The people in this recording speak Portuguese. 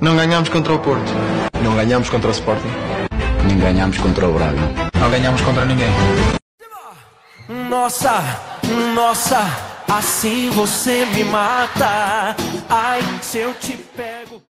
Não ganhamos contra o Porto. Não ganhamos contra o Sporting. Nem ganhamos contra o Braga. Não ganhamos contra ninguém. Nossa, nossa, assim você me mata. Ai, se eu te pego.